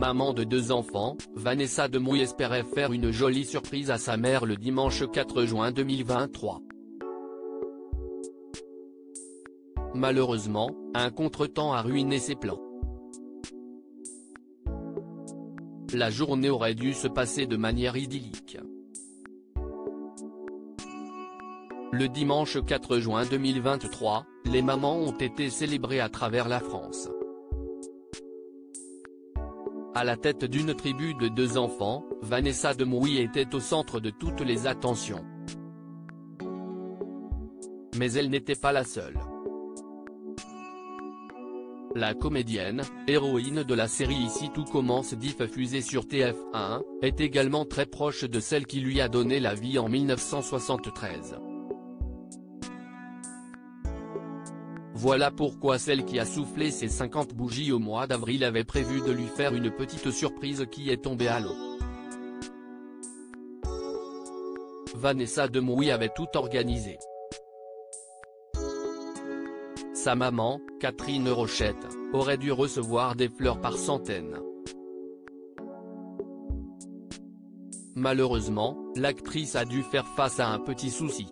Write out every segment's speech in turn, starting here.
Maman de deux enfants, Vanessa Demouy espérait faire une jolie surprise à sa mère le dimanche 4 juin 2023. Malheureusement, un contretemps a ruiné ses plans. La journée aurait dû se passer de manière idyllique. Le dimanche 4 juin 2023, les mamans ont été célébrées à travers la France. À la tête d'une tribu de deux enfants, Vanessa Demouy était au centre de toutes les attentions. Mais elle n'était pas la seule. La comédienne, héroïne de la série Ici tout commence diffusée sur TF1, est également très proche de celle qui lui a donné la vie en 1973. Voilà pourquoi celle qui a soufflé ses 50 bougies au mois d'avril avait prévu de lui faire une petite surprise qui est tombée à l'eau. Vanessa Demouy avait tout organisé. Sa maman, Catherine Rochette, aurait dû recevoir des fleurs par centaines. Malheureusement, l'actrice a dû faire face à un petit souci.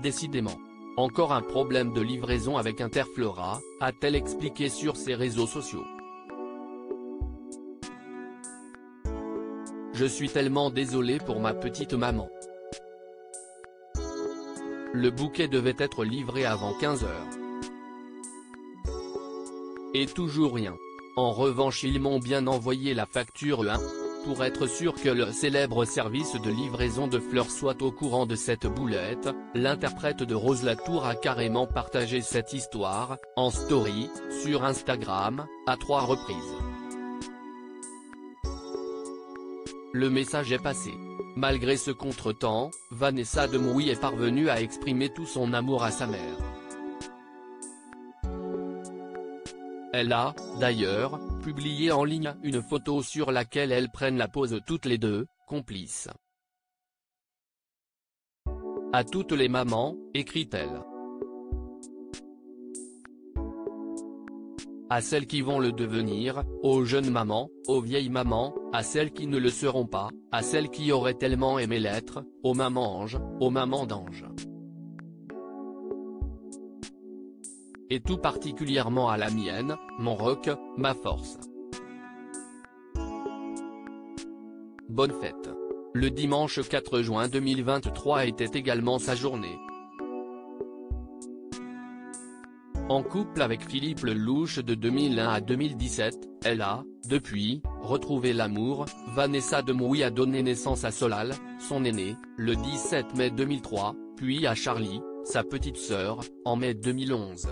Décidément. Encore un problème de livraison avec Interflora, a-t-elle expliqué sur ses réseaux sociaux. Je suis tellement désolé pour ma petite maman. Le bouquet devait être livré avant 15 heures. Et toujours rien. En revanche ils m'ont bien envoyé la facture 1 pour être sûr que le célèbre service de livraison de fleurs soit au courant de cette boulette, l'interprète de Rose Latour a carrément partagé cette histoire, en story, sur Instagram, à trois reprises. Le message est passé. Malgré ce contretemps, Vanessa Demouy est parvenue à exprimer tout son amour à sa mère. Elle a, d'ailleurs, publié en ligne une photo sur laquelle elles prennent la pose toutes les deux, complices. À toutes les mamans, écrit-elle. À celles qui vont le devenir, aux jeunes mamans, aux vieilles mamans, à celles qui ne le seront pas, à celles qui auraient tellement aimé l'être, aux mamans anges, aux mamans d'anges. Et tout particulièrement à la mienne, mon roc, ma force. Bonne fête. Le dimanche 4 juin 2023 était également sa journée. En couple avec Philippe Lelouch de 2001 à 2017, elle a, depuis, retrouvé l'amour, Vanessa Demouy a donné naissance à Solal, son aîné, le 17 mai 2003, puis à Charlie, sa petite sœur, en mai 2011.